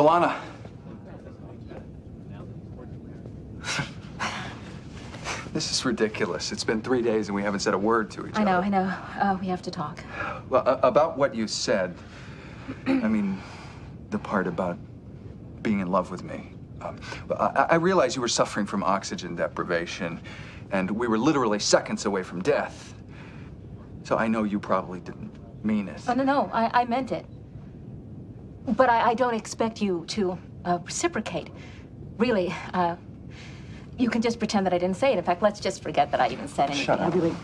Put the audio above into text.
B'Elanna. this is ridiculous. It's been three days and we haven't said a word to each I other. I know, I know. Uh, we have to talk. Well, uh, about what you said, I mean, the part about being in love with me. Um, I, I realize you were suffering from oxygen deprivation, and we were literally seconds away from death. So I know you probably didn't mean it. Oh, no, no, I, I meant it. But I, I don't expect you to uh, reciprocate. Really, uh, you can just pretend that I didn't say it. In fact, let's just forget that I even said anything. Shut up. I really.